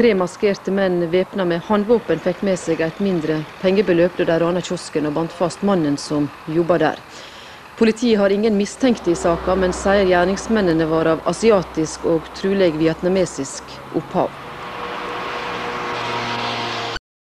Tre maskerte menn væpna med håndvåpen fikk med seg et mindre pengebeløp da de rana kiosken og bandt fast mannen som jobba der. Politiet har ingen mistenkte i saka, men sier gjerningsmennene var av asiatisk og trolig vietnamesisk opphav.